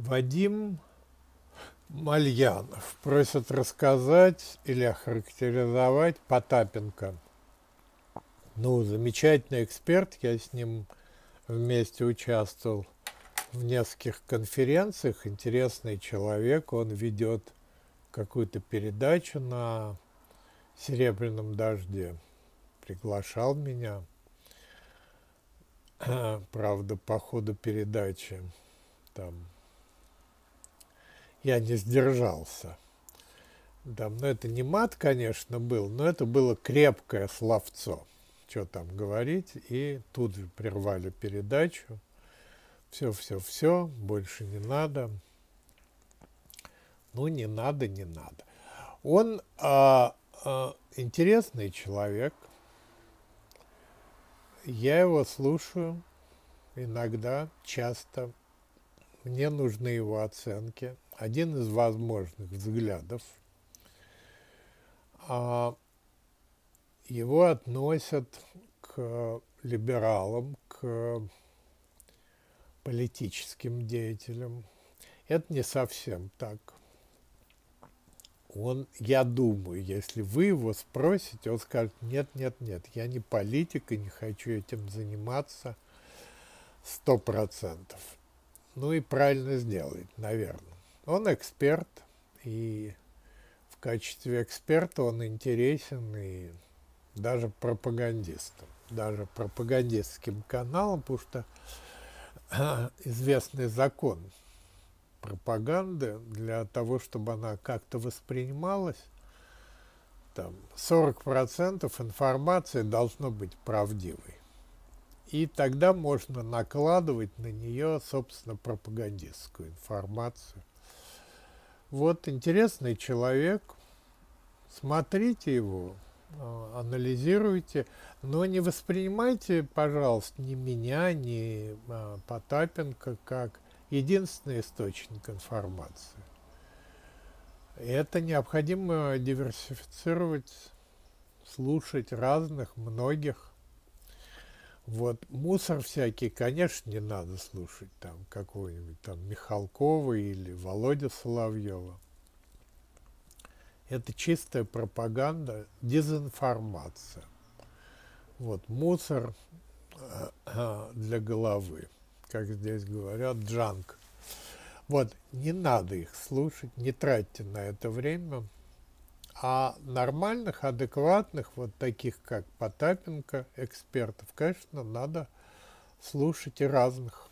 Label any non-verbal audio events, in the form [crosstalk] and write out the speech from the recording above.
Вадим Мальянов просит рассказать или охарактеризовать Потапенко. Ну, замечательный эксперт, я с ним вместе участвовал в нескольких конференциях. Интересный человек, он ведет какую-то передачу на «Серебряном дожде». Приглашал меня, [clears throat] правда, по ходу передачи там я не сдержался. Да, но это не мат, конечно, был, но это было крепкое словцо. Что там говорить? И тут же прервали передачу. Все, все, все, больше не надо. Ну, не надо, не надо. Он а, а, интересный человек. Я его слушаю иногда, часто. Мне нужны его оценки один из возможных взглядов. А его относят к либералам, к политическим деятелям. Это не совсем так. Он, я думаю, если вы его спросите, он скажет, нет, нет, нет, я не политик и не хочу этим заниматься сто процентов. Ну и правильно сделает, наверное. Он эксперт, и в качестве эксперта он интересен и даже пропагандистам, даже пропагандистским каналам, потому что [clears throat] известный закон пропаганды для того, чтобы она как-то воспринималась, там 40% информации должно быть правдивой. И тогда можно накладывать на нее, собственно, пропагандистскую информацию. Вот интересный человек, смотрите его, а, анализируйте, но не воспринимайте, пожалуйста, ни меня, ни а, Потапенко как единственный источник информации. Это необходимо диверсифицировать, слушать разных, многих вот мусор всякий, конечно, не надо слушать там какого-нибудь там Михалкова или Володя Соловьева. Это чистая пропаганда, дезинформация. Вот мусор э, для головы, как здесь говорят, джанк. Вот, не надо их слушать, не тратьте на это время. А нормальных, адекватных, вот таких как Потапенко, экспертов, конечно, надо слушать и разных.